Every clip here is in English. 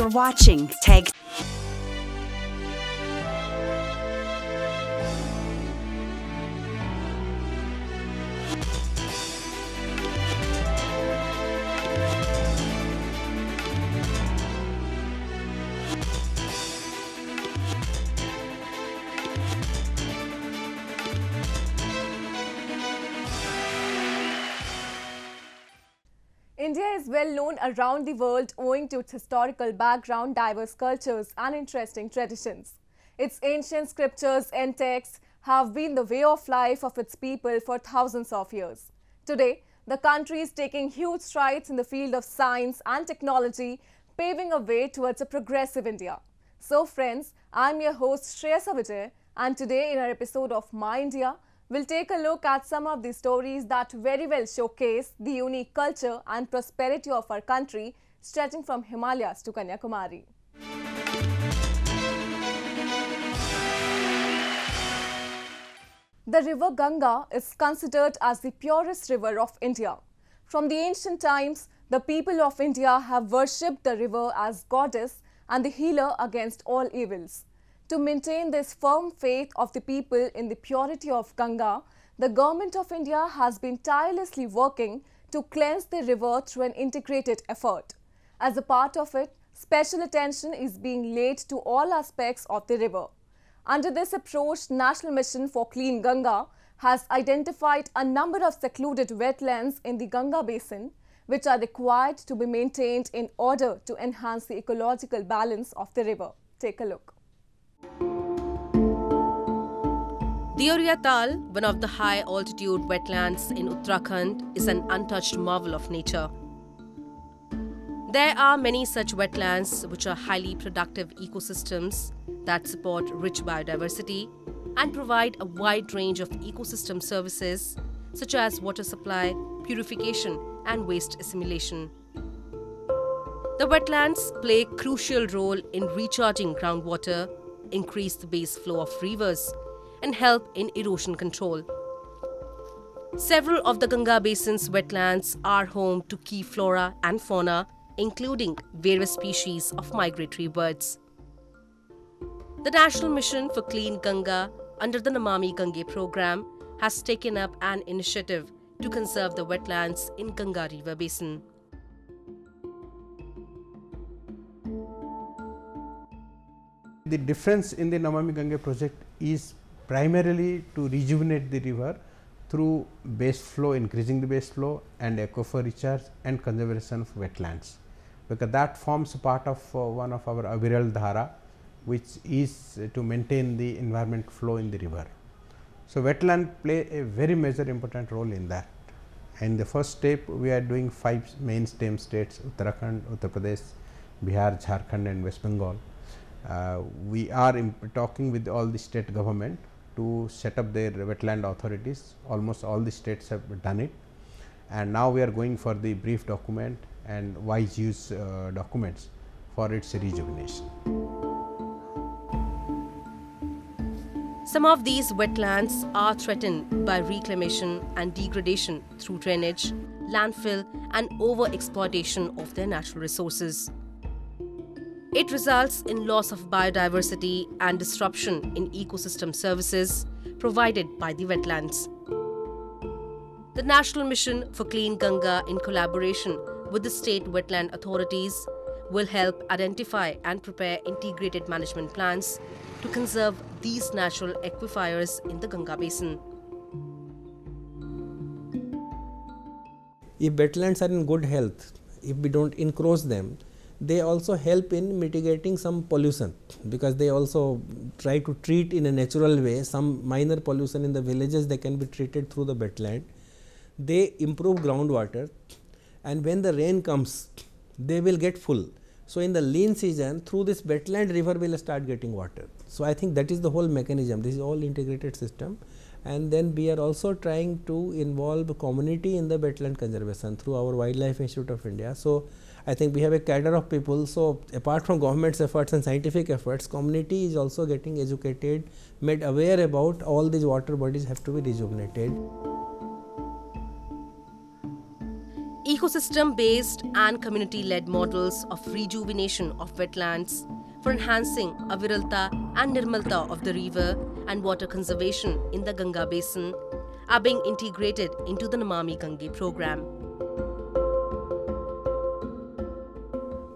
You're watching Tag India is well known around the world owing to its historical background, diverse cultures, and interesting traditions. Its ancient scriptures and texts have been the way of life of its people for thousands of years. Today, the country is taking huge strides in the field of science and technology, paving a way towards a progressive India. So, friends, I'm your host Shreya Savijay, and today in our episode of My India, We'll take a look at some of the stories that very well showcase the unique culture and prosperity of our country stretching from Himalayas to Kanyakumari. The river Ganga is considered as the purest river of India. From the ancient times, the people of India have worshipped the river as goddess and the healer against all evils. To maintain this firm faith of the people in the purity of Ganga, the Government of India has been tirelessly working to cleanse the river through an integrated effort. As a part of it, special attention is being laid to all aspects of the river. Under this approach, National Mission for Clean Ganga has identified a number of secluded wetlands in the Ganga basin which are required to be maintained in order to enhance the ecological balance of the river. Take a look. Deoria Tal, one of the high altitude wetlands in Uttarakhand, is an untouched marvel of nature. There are many such wetlands which are highly productive ecosystems that support rich biodiversity and provide a wide range of ecosystem services such as water supply, purification, and waste assimilation. The wetlands play a crucial role in recharging groundwater, increase the base flow of rivers, and help in erosion control. Several of the Ganga Basin's wetlands are home to key flora and fauna, including various species of migratory birds. The National Mission for Clean Ganga under the Namami Gange program has taken up an initiative to conserve the wetlands in Ganga River Basin. The difference in the Namami Gange project is primarily to rejuvenate the river through base flow, increasing the base flow and aquifer recharge and conservation of wetlands. Because that forms part of uh, one of our Aviral Dhara, which is uh, to maintain the environment flow in the river. So, wetland play a very major important role in that. And the first step we are doing five main stem states Uttarakhand, Uttar Pradesh, Bihar, Jharkhand and West Bengal. Uh, we are talking with all the state government to set up their wetland authorities. Almost all the states have done it and now we are going for the brief document and wise use uh, documents for its rejuvenation. Some of these wetlands are threatened by reclamation and degradation through drainage, landfill, and overexploitation of their natural resources. It results in loss of biodiversity and disruption in ecosystem services provided by the wetlands. The National Mission for Clean Ganga, in collaboration with the state wetland authorities, will help identify and prepare integrated management plans to conserve these natural aquifers in the Ganga basin. If wetlands are in good health, if we don't encroach them, they also help in mitigating some pollution because they also try to treat in a natural way some minor pollution in the villages they can be treated through the wetland. They improve groundwater and when the rain comes they will get full. So, in the lean season through this wetland river will start getting water. So, I think that is the whole mechanism this is all integrated system and then we are also trying to involve community in the wetland conservation through our wildlife institute of India. So, I think we have a cadre of people. So, apart from government's efforts and scientific efforts, community is also getting educated, made aware about all these water bodies have to be rejuvenated. ecosystem based and community led models of rejuvenation of wetlands for enhancing aviralta and nirmalta of the river and water conservation in the Ganga basin are being integrated into the Namami Gange program.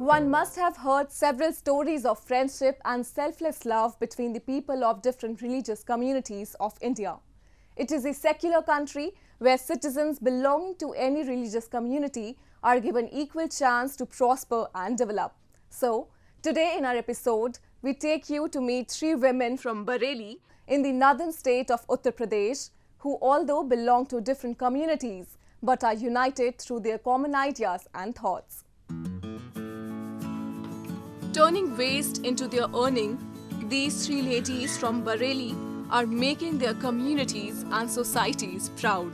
One must have heard several stories of friendship and selfless love between the people of different religious communities of India. It is a secular country where citizens belonging to any religious community are given equal chance to prosper and develop. So, today in our episode, we take you to meet three women from Bareilly in the northern state of Uttar Pradesh who although belong to different communities but are united through their common ideas and thoughts. Turning waste into their earning, these three ladies from Bareilly are making their communities and societies proud.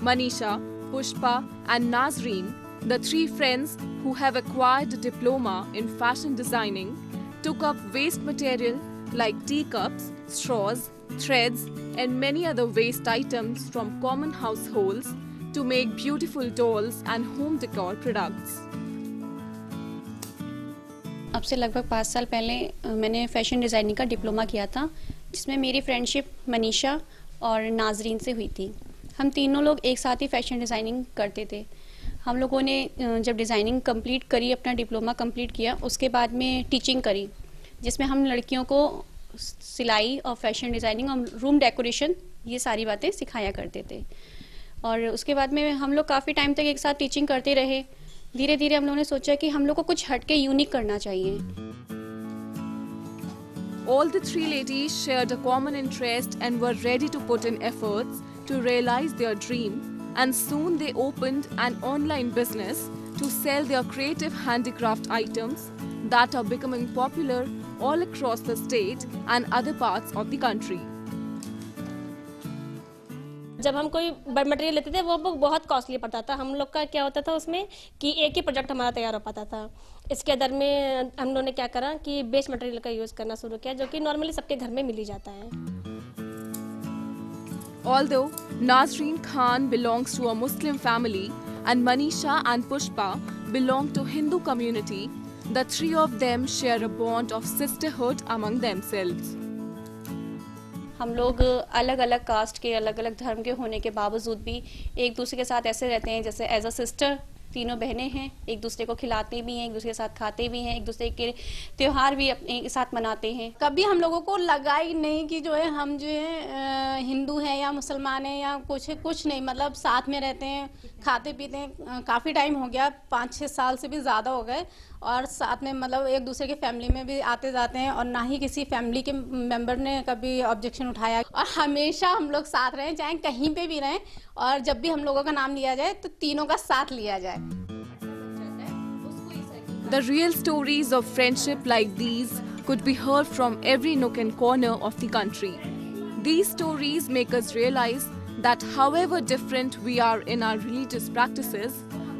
Manisha, Pushpa, and Nazreen, the three friends who have acquired a diploma in fashion designing, took up waste material like teacups, straws, threads, and many other waste items from common households to make beautiful dolls and home decor products. अब से लगभग पाँच साल पहले मैंने fashion designing का diploma किया था, जिसमें मेरी फ्रेंडशिप मनीषा और नाजरीन से हुई थी। हम तीनों लोग एक साथ ही फ़ैशन डिज़ाइनिंग करते थे। हम लोगों ने जब डिज़ाइनिंग कंप्लीट करी, अपना डिप्लोमा कंप्लीट किया, उसके बाद में टीचिंग करी, जिसमें हम लड़कियों को सिलाई और फ़ैशन डिज़ाइनिंग और रूम डेकोरेशन, ये सारी बातें सिखाया करते थे। और उसके बाद में हम लोग काफ़ी टाइम तक एक साथ टीचिंग करते रहे। धीरे धीरे हम लोगों ने सोचा कि हम लोग को कुछ हटके यूनिक करना चाहिए All the three ladies shared a common interest and were ready to put in efforts to realize their dream, and soon they opened an online business to sell their creative handicraft items that are becoming popular all across the state and other parts of the country. जब हम कोई material लेते थे वो book बहुत costly पड़ता था हम लोग का क्या होता था उसमें कि एक ही प्रोजेक्ट हमारा तैयार हो पाता था इसके अंदर में हम लोगों ने क्या करा कि बेस्ट मटेरियल का यूज़ करना शुरू किया जो कि नॉर्मली सबके घर में मिल ही जाता है Although Nazreen Khan belongs to a Muslim family and Manisha and Pushpa belong to Hindu community, the three of them share a bond of sisterhood among themselves. हम लोग अलग अलग कास्ट के अलग अलग धर्म के होने के बावजूद भी एक दूसरे के साथ ऐसे रहते हैं, जैसे एज अ सिस्टर तीनों बहनें हैं, एक दूसरे को खिलाते भी हैं, एक दूसरे के साथ खाते भी हैं, एक दूसरे के त्यौहार भी अपने साथ मनाते हैं। कभी हम लोगों को लगा ही नहीं कि जो है हम जो है हिंदू हैं या मुसलमान हैं या कुछ है, कुछ नहीं मतलब साथ में रहते हैं, खाते पीते हैं काफ़ी टाइम हो गया पाँच छः साल से भी ज़्यादा हो गए। और साथ में मतलब एक दूसरे के फैमिली में भी आते जाते हैं और ना ही किसी फैमिली के मेंबर ने कभी ऑब्जेक्शन उठाया। और हमेशा हम लोग साथ रहें, चाहे कहीं पे भी रहें और जब भी हम लोगों का नाम लिया जाए तो तीनों का साथ लिया जाए। The real stories of friendship like these could be heard from every nook and corner of the country these stories make us realise that however different we are in our religious practice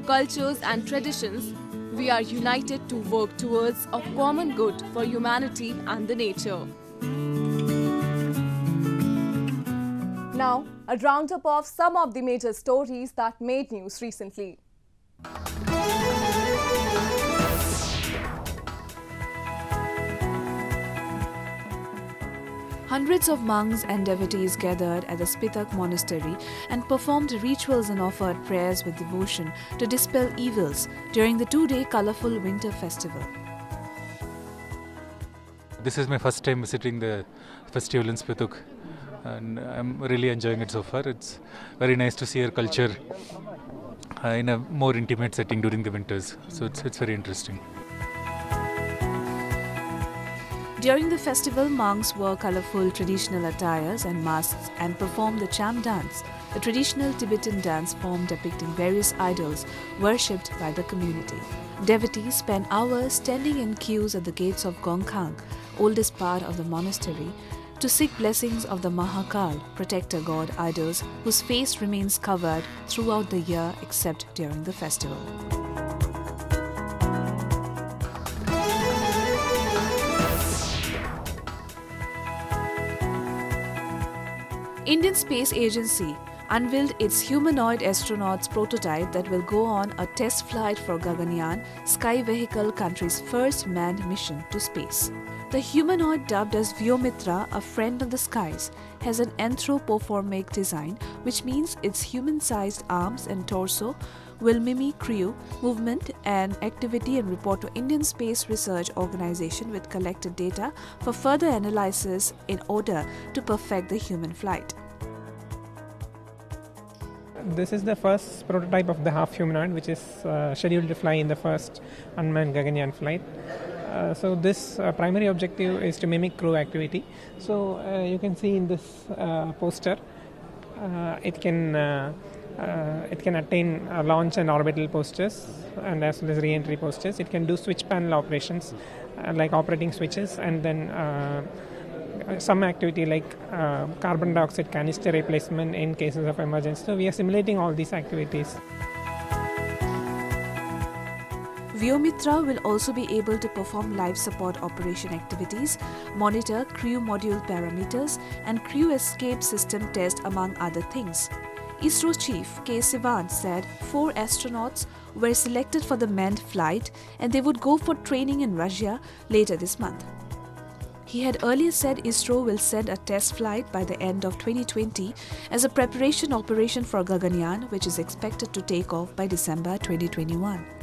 cultures and traditions we are united to work towards a common good for humanity and the nature. Now, a roundup of some of the major stories that made news recently. Hundreds of monks and devotees gathered at the Spituk monastery and performed rituals and offered prayers with devotion to dispel evils during the two day colorful winter festival. This is my first time visiting the festival in Spituk and I'm really enjoying it so far. It's very nice to see our culture uh, in a more intimate setting during the winters. So it's, it's very interesting. During the festival, monks wore colorful traditional attires and masks and performed the cham dance, a traditional Tibetan dance form depicting various idols worshipped by the community. Devotees spent hours standing in queues at the gates of Gongkhang, oldest part of the monastery, to seek blessings of the Mahakal, protector god idols whose face remains covered throughout the year except during the festival. Indian Space Agency unveiled its humanoid astronauts prototype that will go on a test flight for Gaganyaan, Sky Vehicle country's first manned mission to space. The humanoid, dubbed as Vyomitra, a friend of the skies, has an anthropomorphic design, which means its human sized arms and torso will mimic crew, movement, and activity and report to Indian Space Research Organization with collected data for further analysis in order to perfect the human flight. This is the first prototype of the half humanoid, which is uh, scheduled to fly in the first unmanned Gaganyaan flight. Uh, so this uh, primary objective is to mimic crew activity. So uh, you can see in this uh, poster, uh, it can Uh, it can attain uh, launch and orbital postures, and as well as re-entry postures. It can do switch panel operations, hmm. uh, like operating switches, and then some activity like uh, carbon dioxide canister replacement in cases of emergency. So we are simulating all these activities. Vyomitra will also be able to perform life support operation activities, monitor crew module parameters, and crew escape system test among other things. ISRO chief K. Sivan said four astronauts were selected for the manned flight and they would go for training in Russia later this month. He had earlier said ISRO will send a test flight by the end of 2020 as a preparation operation for Gaganyaan, which is expected to take off by December 2021.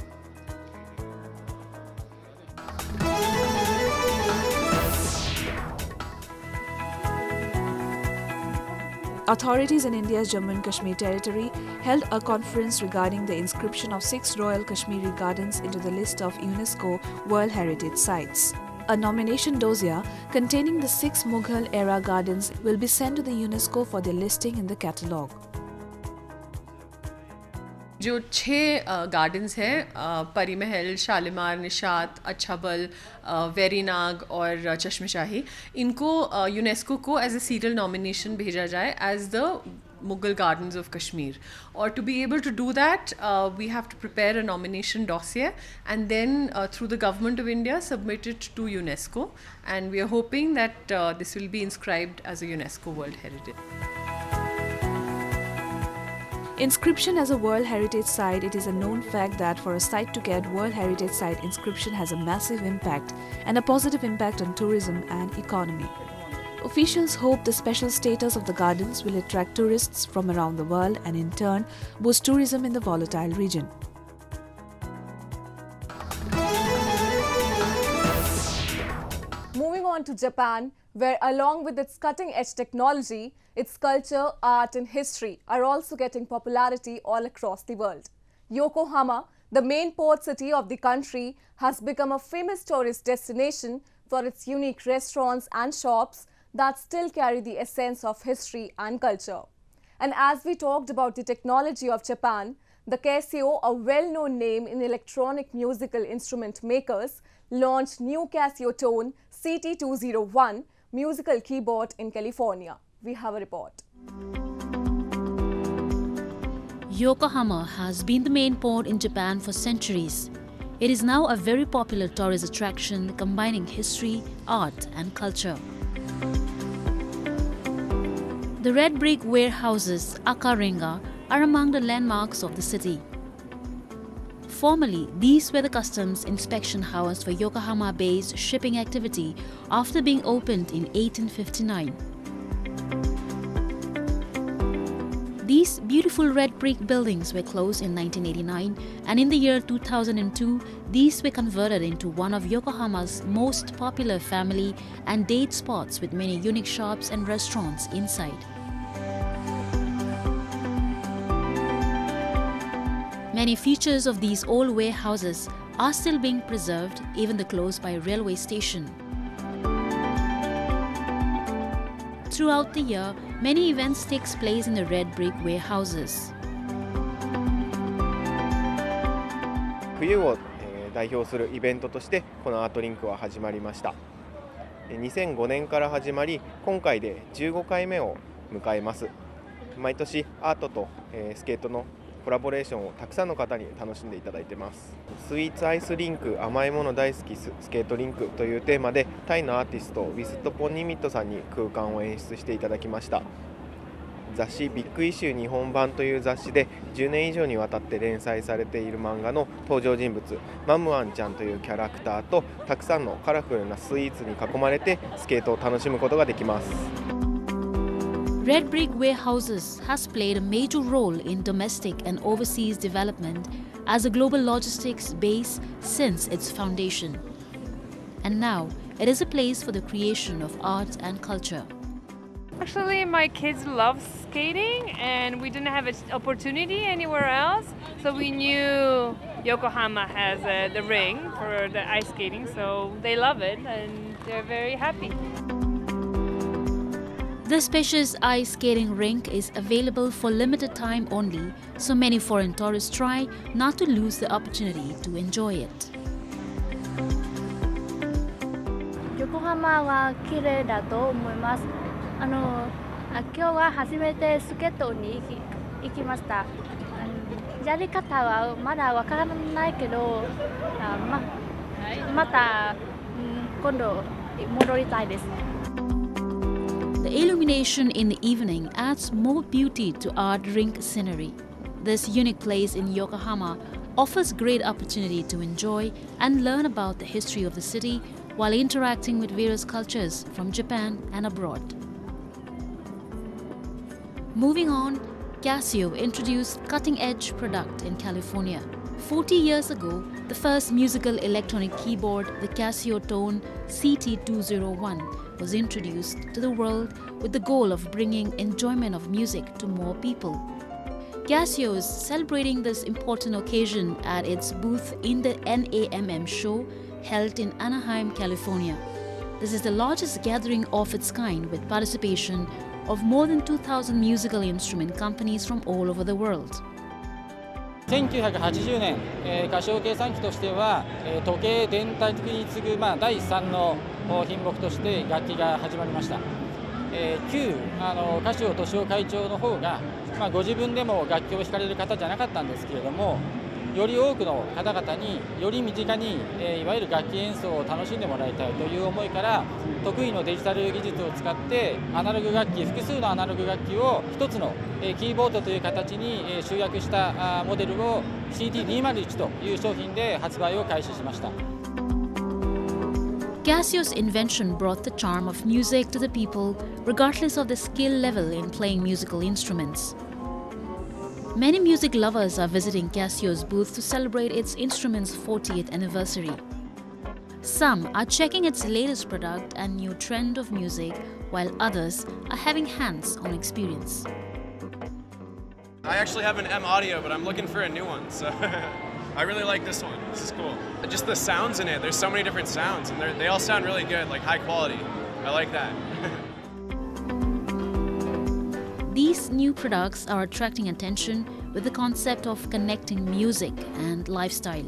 Authorities in India's Jammu and Kashmir territory held a conference regarding the inscription of six Royal Kashmiri Gardens into the list of UNESCO World Heritage Sites. A nomination dossier containing the six Mughal era gardens will be sent to the UNESCO for their listing in the catalogue. जो छः gardens हैं परिमहल, शालीमार निषात अच्छाबल वेरीनाग और चश्मशाही। इनको UNESCO को as a serial nomination भेजा जाए as the Mughal gardens of Kashmir और to be able to do that we have to prepare a nomination dossier and then through the government of India submitted to UNESCO and we are hoping that this will be inscribed as a UNESCO world heritage Inscription as a World Heritage Site, it is a known fact that for a site to get World Heritage Site inscription has a massive impact and a positive impact on tourism and economy. Officials hope the special status of the gardens will attract tourists from around the world and in turn boost tourism in the volatile region. On to Japan, where along with its cutting edge technology, its culture, art, and history are also getting popularity all across the world. Yokohama, the main port city of the country, has become a famous tourist destination for its unique restaurants and shops that still carry the essence of history and culture. And as we talked about the technology of Japan, the Casio, a well-known name in electronic musical instrument makers, launched new Casiotone CT201 musical keyboard in California. We have a report. Yokohama has been the main port in Japan for centuries. It is now a very popular tourist attraction combining history, art and culture. The red brick warehouses, Akarenga, are among the landmarks of the city. Formerly, these were the customs inspection house for Yokohama Bay's shipping activity after being opened in 1859. These beautiful red brick buildings were closed in 1989 and in the year 2002 these were converted into one of Yokohama's most popular family and date spots with many unique shops and restaurants inside. Many features of these old warehouses are still being preserved, even the close by railway station. Throughout the year, many events takes place in the red brick warehouses. 冬を代表するイベントとしてこのアートリンクは始まりました2005年から始まり今回で15回目を迎えます毎年アートとスケートのコラボレーションをたくさんの方に楽しんでいただいてます。スイーツアイスリンク甘いもの大好きスケートリンクというテーマでタイのアーティストウィスット・ポンニミットさんに空間を演出していただきました。雑誌「ビッグイシュー日本版」という雑誌で10年以上にわたって連載されている漫画の登場人物マムアンちゃんというキャラクターとたくさんのカラフルなスイーツに囲まれてスケートを楽しむことができます。Red Brick Warehouses has played a major role in domestic and overseas development as a global logistics base since its foundation. And now it is a place for the creation of art and culture. Actually, my kids love skating, and we didn't have an opportunity anywhere else. So we knew Yokohama has uh, the ring for the ice skating, so they love it and they're very happy. The spacious ice skating rink is available for limited time only, so many foreign tourists try not to lose the opportunity to enjoy it. 横浜は綺麗だと思います。あのあ今日は初めてスケートに行き行きました。あのやり方はまだわからないけど、あままた、うん、今度戻りたいです。 The illumination in the evening adds more beauty to art rink scenery. This unique place in Yokohama offers great opportunity to enjoy and learn about the history of the city while interacting with various cultures from Japan and abroad. Moving on, Casio introduced cutting-edge product in California. 40 years ago, the first musical electronic keyboard, the Casiotone CT201, was introduced to the world with the goal of bringing enjoyment of music to more people. Casio is celebrating this important occasion at its booth in the NAMM show held in Anaheim, California. This is the largest gathering of its kind with participation of more than 2,000 musical instrument companies from all over the world. 1980年、えー、過小計算機としては、えー、時計電卓に次ぐ、まあ、第3の品目として楽器が始まりました、えー、旧あの歌手を敏夫会長の方が、まあ、ご自分でも楽器を弾かれる方じゃなかったんですけれどもより多くの方々により身近に、え、いわゆる楽器演奏を楽しんでもらいたいという思いから得意のデジタル技術を使ってアナログ楽器複数のアナログ楽器を一つの、え、キーボードという形に、え、集約したモデルを CT201 という商品で発売を開始しました。Casio's invention brought the charm of music to the people regardless of the skill level in playing musical instruments. Many music lovers are visiting Casio's booth to celebrate its instrument's 40th anniversary. Some are checking its latest product and new trend of music, while others are having hands on experience. I actually have an M Audio, but I'm looking for a new one, so I really like this one. This is cool. Just the sounds in it, there's so many different sounds, and they all sound really good, like high quality. I like that. These new products are attracting attention with the concept of connecting music and lifestyle.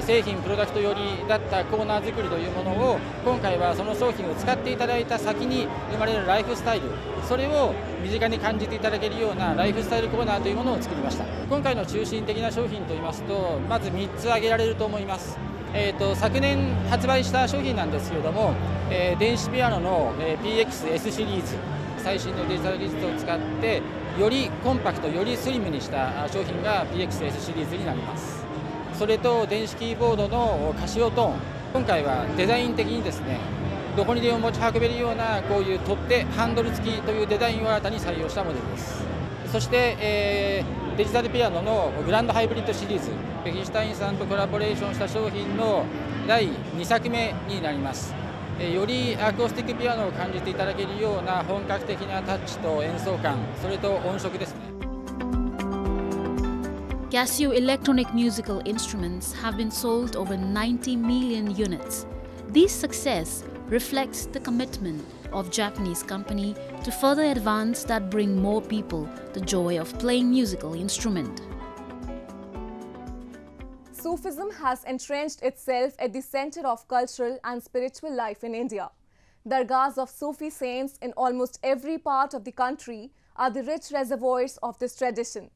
製品プロダクト寄りだったコーナー作りというものを今回はその商品を使っていただいた先に生まれるライフスタイルそれを身近に感じていただけるようなライフスタイルコーナーというものを作りました今回の中心的な商品といいますとまず3つ挙げられると思いますえーと、昨年発売した商品なんですけれども、えー、電子ピアノの、え、PXS シリーズ最新のデジタル技術を使ってよりコンパクトよりスリムにした商品が PXS シリーズになります。それと電子キーボードのカシオトーン。今回はデザイン的にですねどこにでも持ち運べるようなこういう取っ手ハンドル付きというデザインを新たに採用したモデルです。そして、えー、デジタルピアノのグランドハイブリッドシリーズベヒシュタインさんとコラボレーションした商品の第2作目になりますよりアコースティックピアノを感じていただけるような本格的なタッチと演奏感それと音色ですね Casio electronic musical instruments have been sold over 90 million units. This success reflects the commitment of Japanese company to further advance that bring more people the joy of playing musical instrument. Sufism has entrenched itself at the center of cultural and spiritual life in India. Dargahs of Sufi saints in almost every part of the country are the rich reservoirs of this tradition.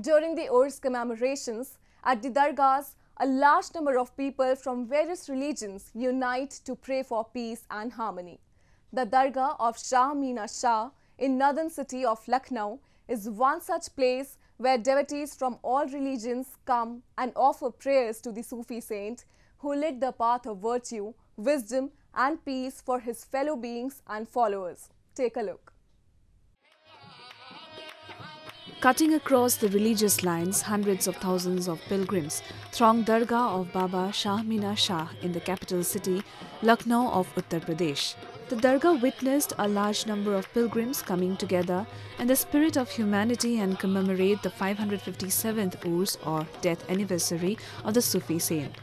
During the Urs commemorations, at the Dargahs, a large number of people from various religions unite to pray for peace and harmony. The Dargah of Shah Mina Shah in northern city of Lucknow is one such place where devotees from all religions come and offer prayers to the Sufi saint who lit the path of virtue, wisdom and peace for his fellow beings and followers. Take a look. Cutting across the religious lines, hundreds of thousands of pilgrims throng Dargah of Baba Shah Mina Shah in the capital city, Lucknow of Uttar Pradesh. The Dargah witnessed a large number of pilgrims coming together in the spirit of humanity and commemorate the 557th Urs or death anniversary of the Sufi saint.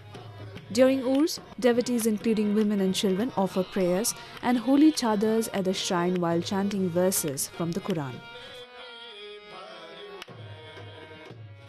During Urs, devotees including women and children offer prayers and holy chadars at the shrine while chanting verses from the Quran.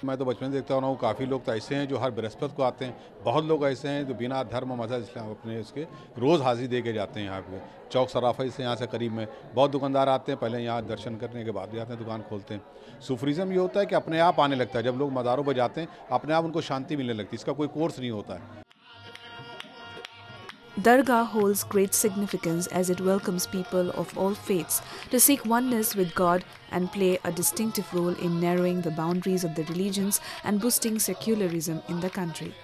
मैं तो बचपन से देखता रहा हूँ, काफ़ी लोग तो ऐसे हैं जो हर बृहस्पति को आते हैं। बहुत लोग ऐसे हैं जो बिना धर्म मज़हब इस्लाम अपने इसके रोज़ हाजिर दे के जाते हैं यहाँ पे। चौक सराफा से यहाँ से करीब में बहुत दुकानदार आते हैं, पहले यहाँ दर्शन करने के बाद जाते हैं, दुकान खोलते हैं। सुफरिज़म ये होता है कि अपने आप आने लगता है। जब लोग मज़ारों पर जाते हैं, अपने आप उनको शांति मिलने लगती है। इसका कोई कोर्स नहीं होता है। Dargah holds great significance as it welcomes people of all faiths to seek oneness with God and play a distinctive role in narrowing the boundaries of the religions and boosting secularism in the country.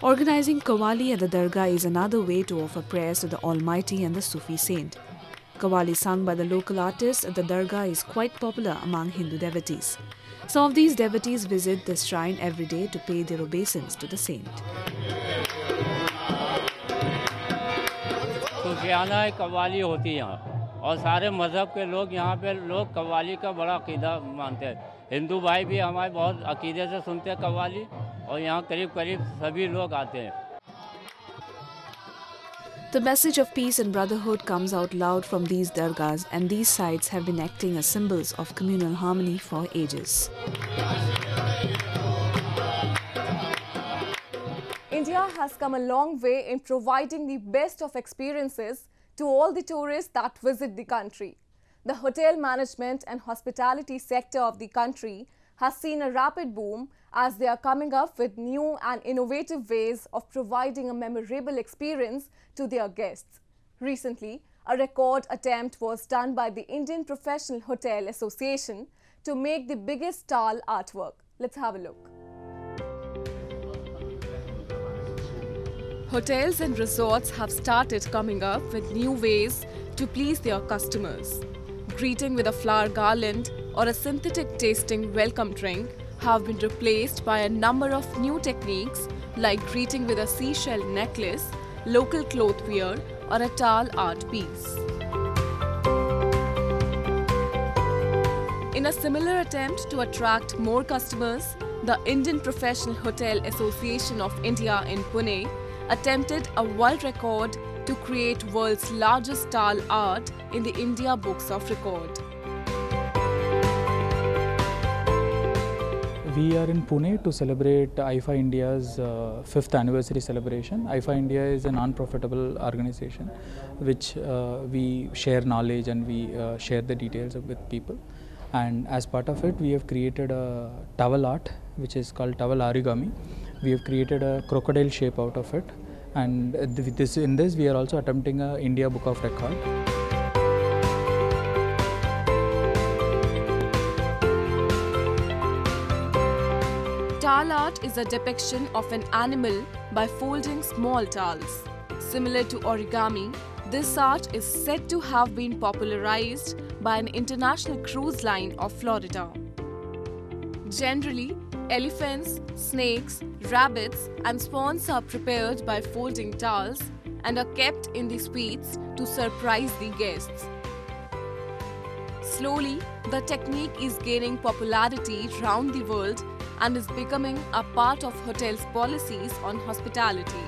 Organizing Qawwali at the Dargah is another way to offer prayers to the Almighty and the Sufi saint. Qawwali sung by the local artists at the Dargah is quite popular among Hindu devotees. Some of these devotees visit the shrine every day to pay their obeisance to the saint. सूफियाना कव्वाली होती है यहाँ और सारे मज़हब के लोग यहाँ पे लोग कव्वाली का बड़ा अकीदा मानते हैं हिंदू भाई भी हमारे बहुत अकीदे से सुनते हैं कव्वाली और यहाँ करीब करीब सभी लोग आते हैं The message of peace and brotherhood comes out loud from these dargahs, and these sites have been acting as symbols of communal harmony for ages. India has come a long way in providing the best of experiences to all the tourists that visit the country. The hotel management and hospitality sector of the country has seen a rapid boom as they are coming up with new and innovative ways of providing a memorable experience to their guests. Recently, a record attempt was done by the Indian Professional Hotel Association to make the biggest towel artwork. Let's have a look. Hotels and resorts have started coming up with new ways to please their customers. Greeting with a flower garland or a synthetic tasting welcome drink have been replaced by a number of new techniques like greeting with a seashell necklace, local cloth wear, or a towel art piece. In a similar attempt to attract more customers, the Indian Professional Hotel Association of India in Pune attempted a world record to create world's largest towel art in the India Books of Record. We are in Pune to celebrate IFA India's uh, fifth anniversary celebration. IFA India is a non-profitable organization which uh, we share knowledge and we uh, share the details with people. And as part of it, we have created a towel art which is called towel origami. We have created a crocodile shape out of it. And with this, in this, we are also attempting a India Book of Record. Towel art is a depiction of an animal by folding small towels. Similar to origami, this art is said to have been popularized by an international cruise line of Florida. Generally, elephants, snakes, rabbits, and swans are prepared by folding towels and are kept in the suites to surprise the guests. Slowly, the technique is gaining popularity round the world and is becoming a part of hotels' policies on hospitality.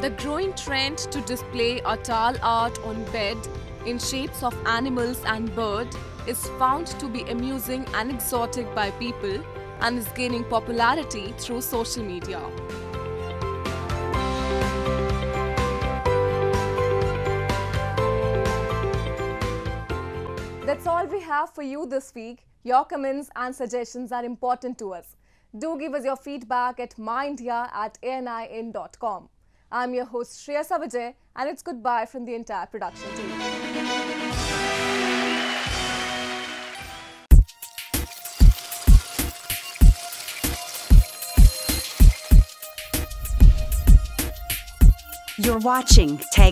The growing trend to display a towel art on bed in shapes of animals and bird is found to be amusing and exotic by people and is gaining popularity through social media. That's all we have for you this week. Your comments and suggestions are important to us. Do give us your feedback at myindia at anin.com. I'm your host Shreya Savajay and it's goodbye from the entire production team. You're watching Tag